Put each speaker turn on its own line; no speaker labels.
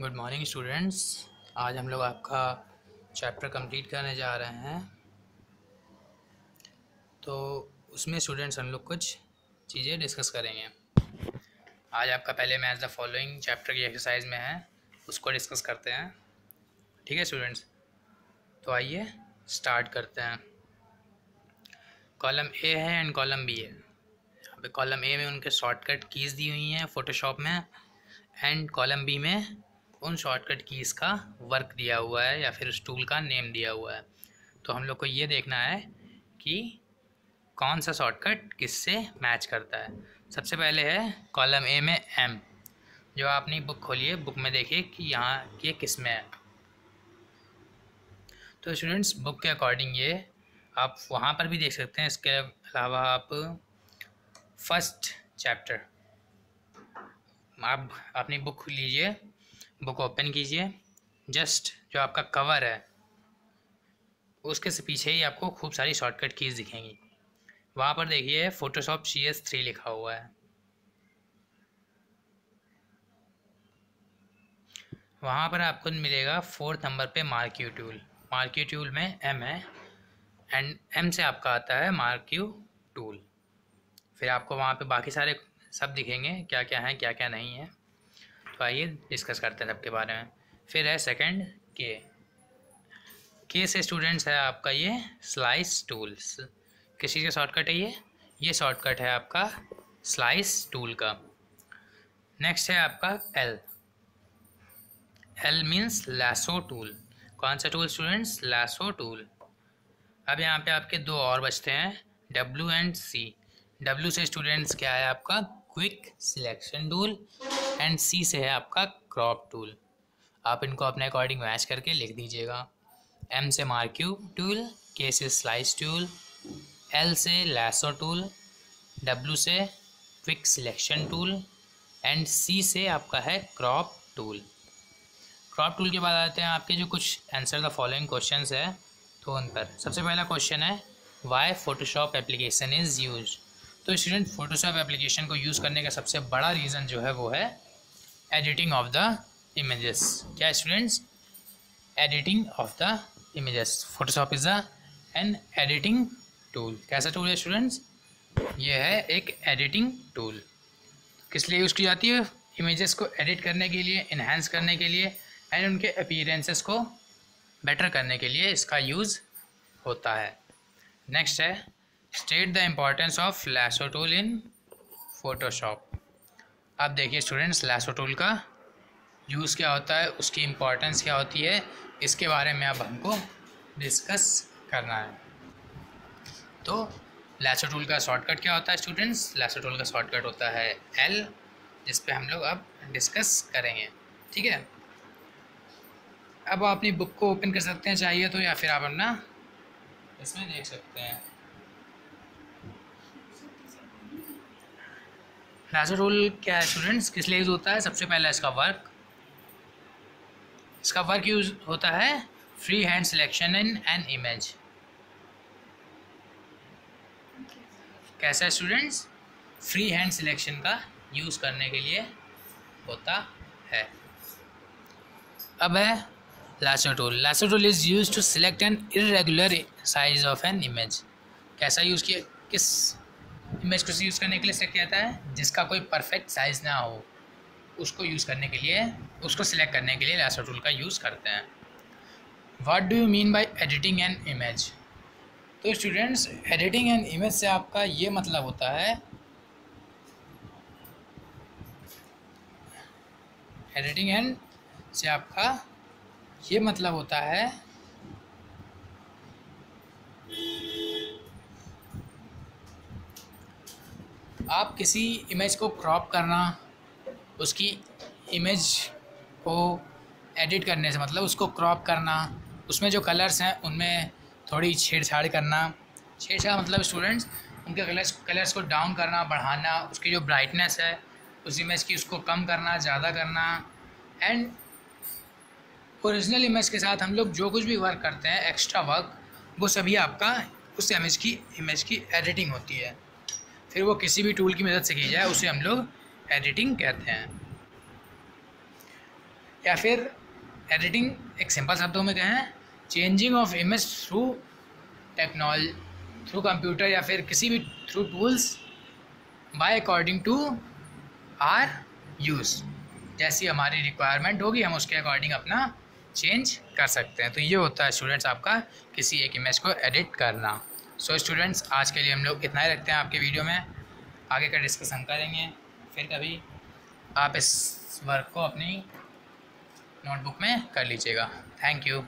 Good morning students आज हम लोग आपका चैप्टर कंप्लीट करने जा रहे हैं। तो उसमें स्टूडेंट्स हम लोग कुछ चीज़ें डिस्कस करेंगे। आज आपका पहले मैच द फॉलोइंग चैप्टर की एक्सरसाइज में है, उसको डिस्कस करते हैं। ठीक है स्टूडेंट्स तो आइए स्टार्ट करते हैं। कॉलम ए है एंड कॉलम बी है। कॉलम ए में उनके शॉर्टकट कीज़ दी हुई हैं फ़ोटोशॉप में एंड कॉलम बी में उन शॉर्टकट कीज़ का वर्क दिया हुआ है या फिर उस टूल का नेम दिया हुआ है। तो हम लोग को ये देखना है कि कौन सा शॉर्टकट किससे मैच करता है। सबसे पहले है कॉलम ए में एम जो आपने बुक खोलिए बुक में देखिए कि यहाँ ये किसमें है। तो स्टूडेंट्स बुक के अकॉर्डिंग ये आप वहाँ पर भी देख सकते हैं। इसके अलावा आप फ़र्स्ट चैप्टर आप अपनी बुक लीजिए। बुक ओपन कीजिए। जस्ट जो आपका कवर है, उसके से पीछे ही आपको खूब सारी शॉर्टकट कीज़ दिखेंगी। वहाँ पर देखिए फ़ोटोशॉप सी एस थ्री लिखा हुआ है। वहाँ पर आपको मिलेगा फोर्थ नंबर पे मार्क्यू टूल। मार्क्यू टूल में एम है एंड एम से आपका आता है मार्क्यू टूल। फिर आपको वहाँ पे बाकी सारे सब दिखेंगे क्या क्या है क्या क्या नहीं है। तो आइए डिस्कस करते हैं सबके बारे में। फिर है सेकंड के के से स्टूडेंट्स है आपका ये स्लाइस टूल्स किस चीज़ का शॉर्टकट है ये? ये शॉर्टकट है आपका स्लाइस टूल का। नेक्स्ट है आपका L L means lasso tool कौन सा टूल स्टूडेंट्स लैसो टूल अब यहाँ पे आपके दो और बचते हैं। डब्ल्यू एंड सी डब्ल्यू से स्टूडेंट्स क्या है आपका? Quick selection tool and C से है आपका क्रॉप टूल आप इनको अपने अकॉर्डिंग मैच करके लिख दीजिएगा. एम से मार्क्यू टूल के से स्लाइस टूल एल से लैसो टूल डब्ल्यू से quick selection tool and C से आपका है क्रॉप टूल क्रॉप टूल के बाद आते हैं आपके जो कुछ आंसर द फॉलोइंग क्वेश्चन है. तो उन पर सबसे पहला क्वेश्चन है why Photoshop application is use तो स्टूडेंट फोटोशॉप एप्लीकेशन को यूज़ करने का सबसे बड़ा रीज़न जो है वो है एडिटिंग ऑफ़ द इमेजेस क्या students editing of the images Photoshop is the an editing tool कैसा टूल है स्टूडेंट्स ये है एक एडिटिंग टूल किस लिए यूज़ की जाती है? इमेजेस को एडिट करने के लिए इन्हेंस करने के लिए एंड उनके अपीरेंसेस को बेटर करने के लिए इसका यूज़ होता है. नेक्स्ट है state the importance of lasso tool in Photoshop अब देखिए स्टूडेंट्स लैसो टूल का यूज़ क्या होता है, उसकी इम्पोर्टेंस क्या होती है, इसके बारे में अब हमको डिस्कस करना है। तो लैसो टूल का शॉर्टकट क्या होता है स्टूडेंट्स लैसो टूल का शॉर्टकट होता है एल जिस पे हम लोग अब डिस्कस करेंगे। ठीक है? अब आप अपनी बुक को ओपन कर सकते हैं, चाहिए तो या फिर आप अपना इसमें देख सकते हैं। लाजर रूल क्या है स्टूडेंट्स किस लिए यूज़ होता है? सबसे पहला इसका वर्क इसका वर्क यूज़ होता है free hand selection in an image कैसा स्टूडेंट्स फ्री हैंड सिलेक्शन का यूज़ करने के लिए होता है. अब है lasso tool lasso tool is use to select an irregular size of an image कैसा यूज़ किया, किस इमेज को यूज़ करने के लिए सेलेक्ट किया जाता है जिसका कोई परफेक्ट साइज़ ना हो, उसको यूज़ करने के लिए, उसको सिलेक्ट करने के लिए लासो टूल का यूज़ करते हैं। What do you mean by editing an image तो स्टूडेंट्स एडिटिंग एन इमेज से आपका ये मतलब होता है एडिटिंग एंड से आपका ये मतलब होता है आप किसी इमेज को क्रॉप करना, उसकी इमेज को एडिट करने से मतलब उसको क्रॉप करना, उसमें जो कलर्स हैं, उनमें थोड़ी छेड़छाड़ करना। छेड़छाड़ मतलब स्टूडेंट्स उनके कलर्स कलर्स को डाउन करना, बढ़ाना, उसकी जो ब्राइटनेस है, उस इमेज की उसको कम करना, ज़्यादा करना। एंड ओरिजिनल इमेज के साथ हम लोग जो कुछ भी वर्क करते हैं एक्स्ट्रा वर्क वो सभी आपका उस इमेज की इमेज की एडिटिंग होती है। फिर वो किसी भी टूल की मदद से की जाए, उसे हम लोग एडिटिंग कहते हैं। या फिर एडिटिंग एक सिंपल शब्दों में कहें चेंजिंग ऑफ़ इमेज थ्रू टेक्नोल थ्रू कंप्यूटर या फिर किसी भी through tools by according to our use जैसी हमारी रिक्वायरमेंट होगी, हम उसके अकॉर्डिंग अपना चेंज कर सकते हैं। तो ये होता है स्टूडेंट्स आपका किसी एक इमेज को एडिट करना। सो so, स्टूडेंट्स आज के लिए हम लोग इतना ही रखते हैं आपके वीडियो में। आगे का डिस्कसन करेंगे। फिर कभी आप इस वर्क को अपनी नोटबुक में कर लीजिएगा। Thank you